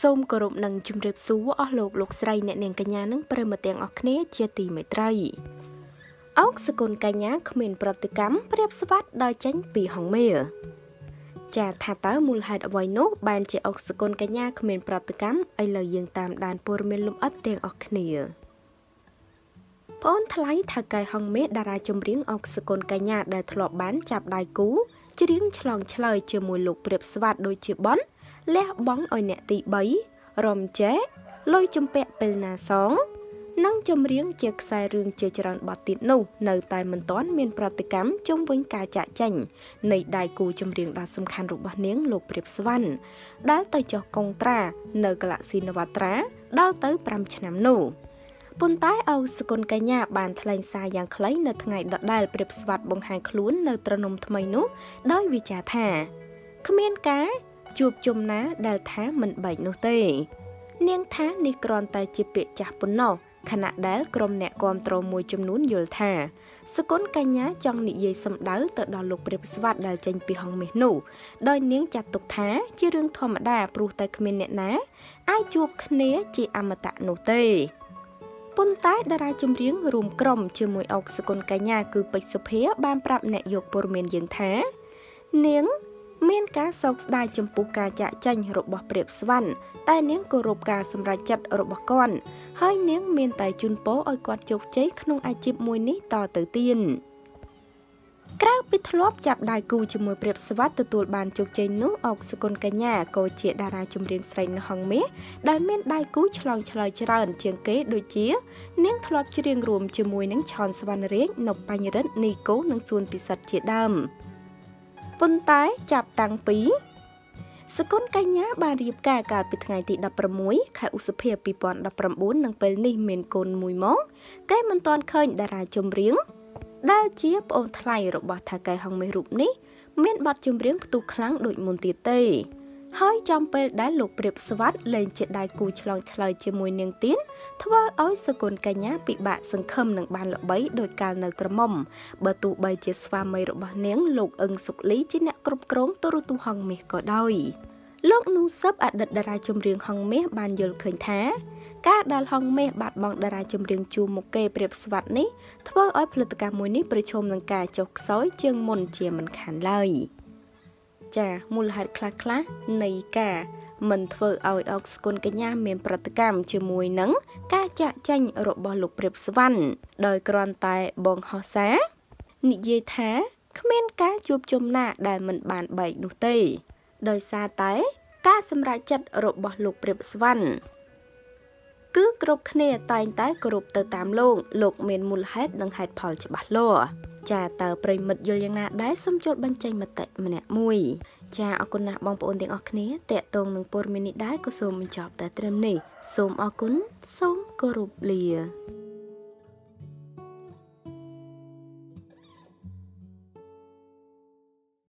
សូមគោរពនឹងជម្រាបសួរអស់លោកលោកស្រីអ្នកនាងកញ្ញានិងប្រិមត្តទាំងអស់គ្នាជាទីមេត្រីអោកសកុនកញ្ញាគ្មាន ប្រតិកម្មព្រៀបស្វាត់ដល់ចេញពីហងមេចាថាតើមូលហេតុអ្វីនោះបានជាអុកសកុនកញ្ញាគ្មានប្រតិកម្មឥឡូវយើងតាមដានព័ត៌មានលម្អិតទាំងអស់គ្នាប្អូនថ្លៃថៅកែហងមេតារាចម្រៀងអុកសកុនកញ្ញាដែលធ្លាប់បាន ចាប់ដៃគូច្រៀងឆ្លងឆ្លើយជាមួយលោកព្រៀបស្វាត់ដូចជាបន លះបង់ឲ្យអ្នកទី3រំចែលុយចំពាក់ពេលណាសងនិងចម្រៀងជាខ្សែរឿងជាច្រើនបទទៀតនោះនៅតែមិនទាន់មានប្រតិកម្មជុំវិញការចាក់ចែងនៃដៃគូចម្រៀងដ៏សំខាន់របស់នាងលោកព្រាបស្វណ្ណដែលទៅចុះកុងត្រា នៅកាឡាស៊ីនវត្រាដល់ទៅ5ឆ្នាំនោះប៉ុន្តែអោសគុណកញ្ញាបានថ្លែងសារយ៉ាងខ្លីនៅថ្ងៃដដែលព្រាបស្វាត់បង្ហាញខ្លួននៅត្រនំថ្មីនោះដោយវិចារថាគ្មានការ ជួបជុំណាដែលថាមិនបែកនោះទេ នាងថានេះគ្រាន់តែជាពាក្យចាស់ប៉ុណ្ណោះខណៈដែលក្រុមអ្នកគាំទ្រមួយចំនួនយល់ថាសកុនកញ្ញាចង់និយាយសម្ដៅទៅដល់លោកព្រះស្វាត់ដែលចេញពីហងមាសនោះដោយនាងចាត់ទុកថាជារឿងធម្មតាព្រោះតែគ្មានអ្នកណាអាចជួបគ្នាជាអមតៈនោះទេប៉ុន្តែតារាចម្រៀងរួមក្រុមជាមួយអុកសកុនកញ្ញាគឺពេជ្រសុភាបានប្រាប់អ្នកយកព័ត៌មានយើងថានាង មានការសោកស្ដាយចំពោះការចាក់ចែងរបស់ព្រាបស្វ័នតែនាងគោរពការសម្រេចចិត្តរបស់គាត់ហើយនាងមានតែជូនពរឲ្យគាត់ជោគជ័យក្នុងអាជីពមួយនេះតទៅទៀតក្រៅពីធ្លាប់ចាប់ដៃគូជាមួយព្រាបស្វាត់ទទួលបានជោគជ័យនោះអុកសគុណកញ្ញាក៏ជាតារាចម្រៀងស្រីនៅហងមាសដែលមានដៃគូឆ្លងឆ្លើយច្រើនជាងគេដូចជា នាងធ្លាប់ច្រៀងរួមជាមួយនឹងឆនសវណ្ណរាជនៅបញ្ញរិទ្ធនីកូនិងសួនពិសិដ្ឋជាដើម។ ប៉ុន្តែចាប់តាំងពីសកុនកញ្ញាបានរៀបការកាលពីថ្ងៃទី16ខែឧសភា2019និងពេលនេះមានកូនមួយមកគេមិនទាន់ឃើញតារាចម្រៀងដែលជាប្អូនថ្លៃរបស់ថៅកែហងមេរូបនេះ មានបទចម្រៀងផ្ទុះខ្លាំងដូចមុនទៀតទេ ហើយចំពេលដែលលោកព្រាបស្វាត់លែងជាដៃគូឆ្លងឆ្លើយជាមួយនាងទៀនធ្វើឲ្យសកុនកញ្ញាពិបាកសង្ឃឹមនឹងបានល្បីដោយកាលនៅក្រមុំបើទោះបីជាស្វាមីរបស់នាងលោកអឹងសុកលីជាអ្នកគ្រប់គ្រងទូរទស្សន៍ហងមាសក៏ដោយលោកនូសឹបអតីតតារាចម្រៀងហងមាសបានយល់ឃើញថាការដែលហងមាសបាត់បង់តារាចម្រៀងជួមុខគេព្រាបស្វាត់នេះធ្វើឲ្យផលិតកម្មមួយនេះប្រឈមនឹងការចុះខ្សោយជាងមុនជាមិនខានឡើយ។ ចាមូលហេតុខ្លះៗនៃការមិនធ្វើឲ្យអុកស្គុនកញ្ញាមានប្រតិកម្មជាមួយនឹងការចាក់ចែងរបស់លោកព្រាបសវណ្ណដោយគ្រាន់តែបងហោសានិយាយថាគ្មានការជួបជុំណាដែលមិនបានបែកនោះទេ ដោយសារតែ ការសម្រេចចិត្តរបស់លោកព្រាបសវណ្ណគឺគ្រប់គ្នាតែងតែគោរពទៅតាមលោកលោកមានមូលហេតុនិងហេតុផលច្បាស់លាស់ ចាតើប្រិមិត្តយល់យ៉ាងណាដែរសូមចូលបញ្ចេញមតិម្នាក់មួយចាអរគុណណាស់បងប្អូនទាំងអស់គ្នាតេតងនឹងព័ត៌មាននេះដែរក៏សូមបញ្ចប់តែត្រឹមនេះសូមអរគុណសូមគោរពលា